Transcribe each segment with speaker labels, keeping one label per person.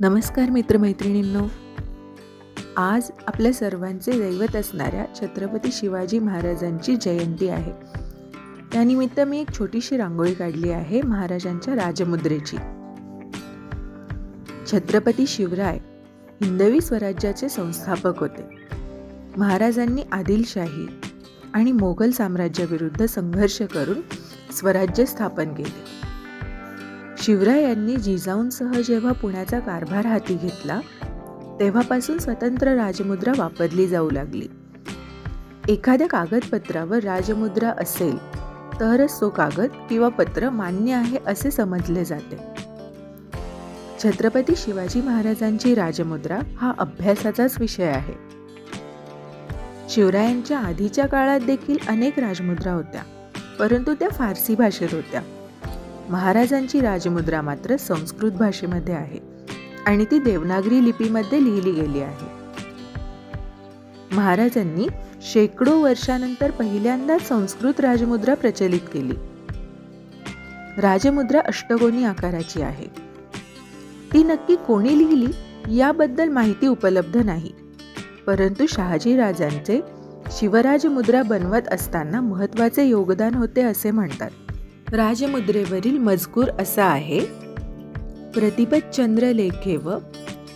Speaker 1: नमस्कार मित्रमैत्रिणींनो. आज आपल्या सर्वांचे दैवत असणाऱ्या छत्रपती शिवाजी महाराजांची जयंती आहे. त्यानिमित्त मी एक छोटीशी रांगोळी काढली आहे महाराजांच्या राजमुद्रेची. छत्रपती शिवराय हिंदवी स्वराज्याचे संस्थापक होते. महाराजांनी आदिलशाही आणि मोगल साम्राज्याविरुद्ध संघर्ष करून स्वराज्य स्थापन केले. शिवरायांनी जिजाऊंसह जेव्हा पुण्याचा कारभार हाती घेतला तेव्हापासून स्वतंत्र राजमुद्रा वापरली जाऊ लागली. एखाद्या कागदपत्रावर राजमुद्रा असेल तरच तो कागद किंवा पत्र मान्य आहे असे समजले जाते. छत्रपती शिवाजी महाराजांची राजमुद्रा हा अभ्यासाचाच विषय आहे. शिवरायांच्या आधीच्या काळात देखील अनेक राजमुद्रा होत्या परंतु त्या फारसी भाषेत होत्या. महाराजांची राजमुद्रा मात्र संस्कृत भाषेमध्ये आहे आणि ती देवनागरी लिपीमध्ये लिहिली गेली आहे. महाराजांनी शेकडो वर्षानंतर पहिल्यांदा संस्कृत राजमुद्रा प्रचलित केली. राजमुद्रा अष्टकोनी आकाराची आहे. ती नक्की कोणी लिहिली याबद्दल माहिती उपलब्ध नाही परंतु शहाजी राजांचे शिवराजमुद्रा बनवत असताना महत्त्वाचे योगदान होते असे म्हणतात. राजमुद्रेवरील मजकूर असा आहे. प्रतिपत व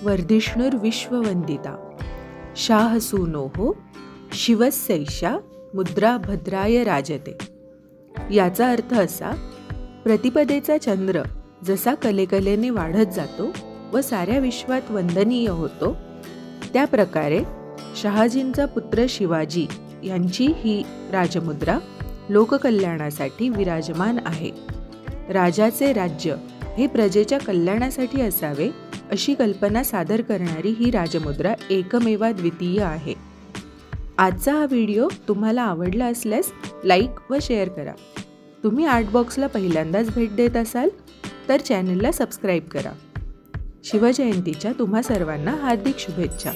Speaker 1: वर्धिष्णुर विश्ववंदिता. शाह सुनोहो शिवसैषा मुद्रा भद्राय राजते. याचा अर्थ असा प्रतिपदेचा चंद्र जसा कलेकलेने वाढत जातो व साऱ्या विश्वात वंदनीय होतो त्या प्रकारे शहाजींचा पुत्र शिवाजी यांची ही राजमुद्रा लोककल्याणासाठी विराजमान आहे. राजाचे राज्य हे प्रजेच्या कल्याणासाठी असावे अशी कल्पना सादर करणारी ही राजमुद्रा एकमेवा द्वितीय आहे. आजचा हा व्हिडिओ तुम्हाला आवडला असल्यास लाईक व शेअर करा. तुम्ही आर्टबॉक्सला पहिल्यांदाच भेट देत असाल तर चॅनलला सबस्क्राईब करा. शिवजयंतीच्या तुम्हा सर्वांना हार्दिक शुभेच्छा.